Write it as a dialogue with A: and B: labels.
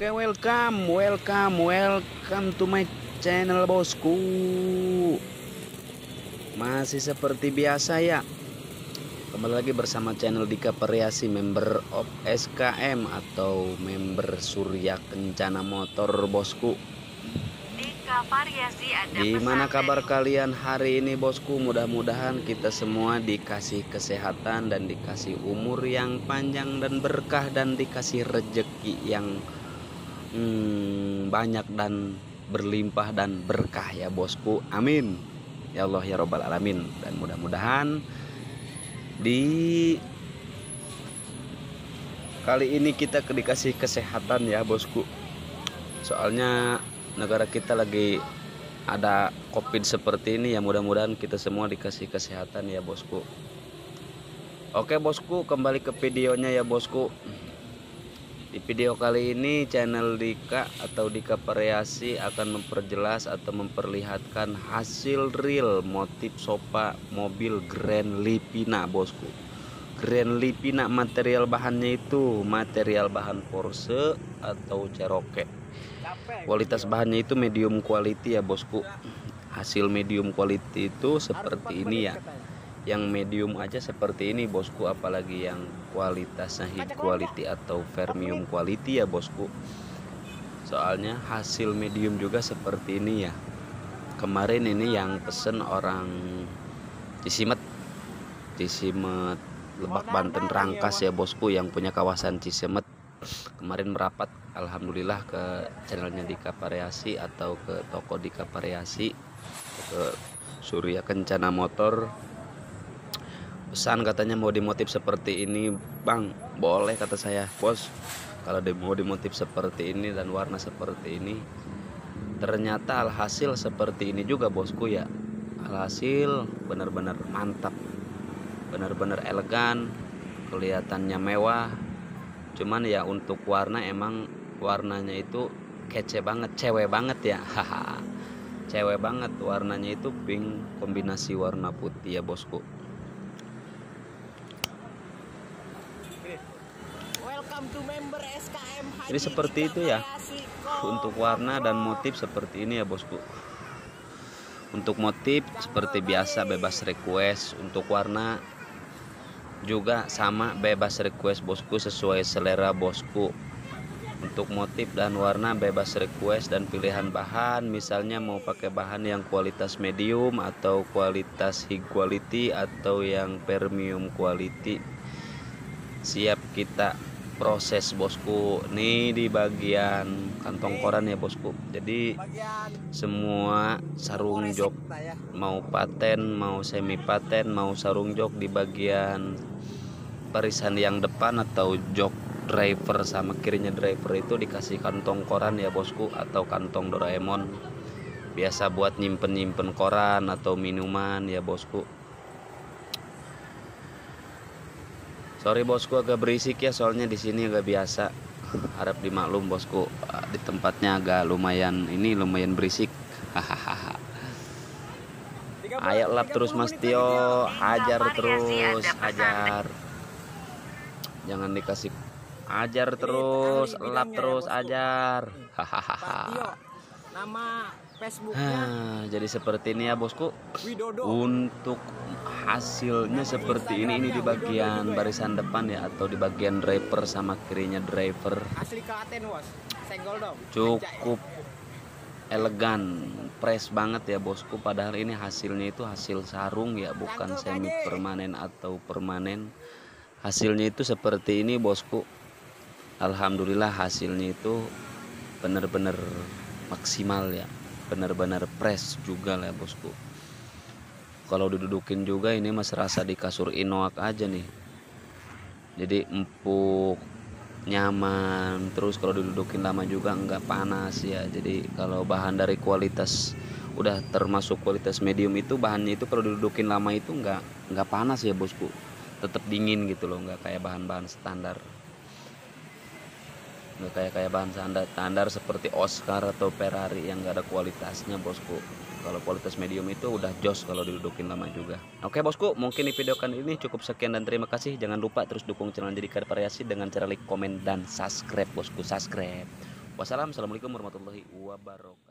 A: Oke, welcome, welcome, welcome to my channel bosku. Masih seperti biasa ya. Kembali lagi bersama channel Dika Periasi member of SKM atau member Surya Kencana Motor bosku.
B: Dika Variasi ada
A: Gimana kabar kalian hari ini bosku? Mudah-mudahan kita semua dikasih kesehatan dan dikasih umur yang panjang dan berkah dan dikasih rejeki yang hmm, banyak dan berlimpah dan berkah ya bosku. Amin. Ya Allah ya robbal alamin dan mudah-mudahan di kali ini kita dikasih kesehatan ya bosku. Soalnya negara kita lagi ada covid seperti ini ya mudah-mudahan kita semua dikasih kesehatan ya bosku oke bosku kembali ke videonya ya bosku di video kali ini channel Dika atau Dika Variasi akan memperjelas atau memperlihatkan hasil real motif sofa mobil Grand Lipina bosku. Grand Lipina material bahannya itu material bahan Porsche atau Cherokee. Kualitas bahannya itu medium quality ya bosku. Hasil medium quality itu seperti ini ya yang medium aja seperti ini bosku. Apalagi yang kualitasnya high quality atau premium quality ya bosku. Soalnya hasil medium juga seperti ini ya. Kemarin ini yang pesen orang Cisimet. Cisimet Lebak Banten Rangkas ya bosku yang punya kawasan Cisimet. Kemarin merapat alhamdulillah ke channelnya Dika Variasi atau ke toko Dika Variasi ke Surya Kencana Motor pesan katanya mau dimotif seperti ini bang. Boleh kata saya. Bos kalau mau dimotif seperti ini dan warna seperti ini ternyata alhasil seperti ini juga bosku ya. Alhasil benar-benar mantap. Benar-benar elegan kelihatannya mewah. Cuman ya untuk warna emang warnanya itu kece banget cewek banget ya. Haha cewek banget warnanya itu pink kombinasi warna putih ya bosku
C: Welcome to member SKM Haji
A: Jadi seperti itu ya. Untuk warna dan motif seperti ini ya bosku. Untuk motif seperti biasa bebas request. Untuk warna juga sama bebas request bosku sesuai selera bosku. Untuk motif dan warna bebas request dan pilihan bahan. Misalnya mau pakai bahan yang kualitas medium atau kualitas high quality atau yang premium quality. Siap kita proses bosku nih di bagian kantong koran ya bosku. Jadi semua sarung jok
C: ya.
A: mau paten mau semi paten mau sarung jok di bagian barisan yang depan atau jok driver sama kirinya driver itu dikasih kantong koran ya bosku atau kantong Doraemon. Biasa buat nyimpen nyimpen koran atau minuman ya bosku sorry bosku agak berisik ya soalnya di sini agak biasa. Harap dimaklum bosku. Di tempatnya agak lumayan ini lumayan berisik. Hahaha. Ayo lap terus Mas Tio, hajar terus, hajar. Jangan dikasih. Ajar terus, lap terus, ajar. Hahaha.
C: nama Facebooknya
A: Hah, Jadi seperti ini ya bosku.
C: Widodo.
A: Untuk hasilnya seperti ini, ini di bagian barisan depan ya atau di bagian driver sama kirinya driver.
C: Asli Klaten was. Senggol dong.
A: Cukup elegan, fresh banget ya bosku. Padahal ini hasilnya itu hasil sarung ya, bukan semi permanen atau permanen. Hasilnya itu seperti ini bosku. Alhamdulillah hasilnya itu benar-benar maksimal ya, benar-benar fresh juga lah bosku. Kalau didudukin juga ini mas rasa di kasur inoak aja nih. Jadi empuk, nyaman terus kalau didudukin lama juga nggak panas ya jadi kalau bahan dari kualitas udah termasuk kualitas medium itu bahannya itu kalau didudukin lama itu nggak nggak panas ya bosku tetap dingin gitu loh nggak kayak bahan-bahan standar nggak kayak kayak bahan standar standar seperti Oscar atau Ferrari yang nggak ada kualitasnya bosku. Kalau kualitas medium itu udah jos kalau didudukin lama juga. Oke bosku mungkin di video kali ini cukup sekian dan terima kasih. Jangan lupa terus dukung channel jadi variasi dengan cara like komen dan subscribe bosku. Subscribe. Wassalam. Assalamualaikum warahmatullahi wabarakatuh